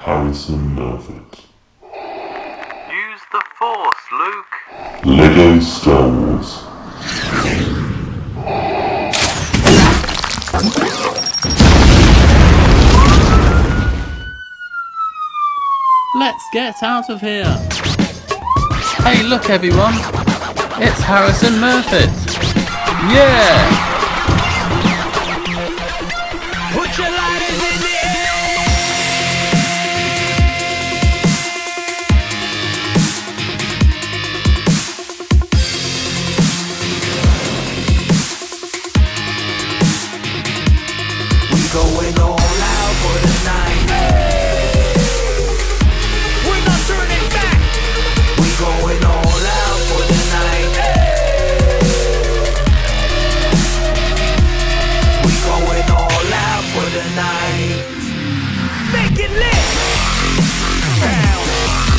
Harrison Murfitt. Use the Force, Luke. Lego Star Wars. Let's get out of here. Hey, look everyone. It's Harrison Murfitt. Yeah! Put your lighters in the air. Going all out for the night. We're not turning back. We going all out for the night. We going all out for the night. Make it lit. Down.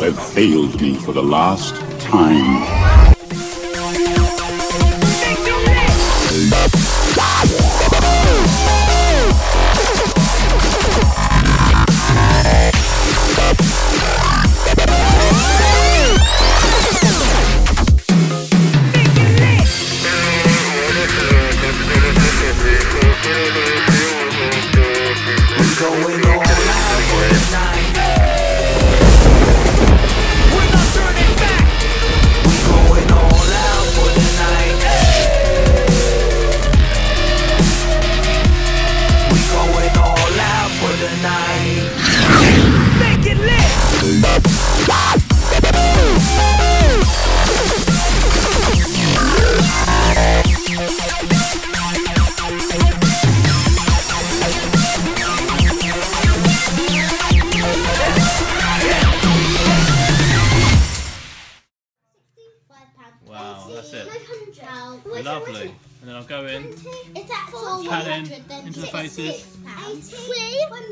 Have failed me for the last time. that's it. Lovely. And then I'll go in, 20, pat in, into the faces. Six, one,